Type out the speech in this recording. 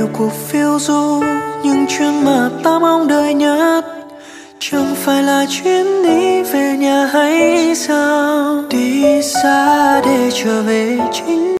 nhiều cuộc phiêu du nhưng chuyến mà ta mong đợi nhất. Chẳng phải là chuyến đi về nhà hay sao? Đi xa để trở về chính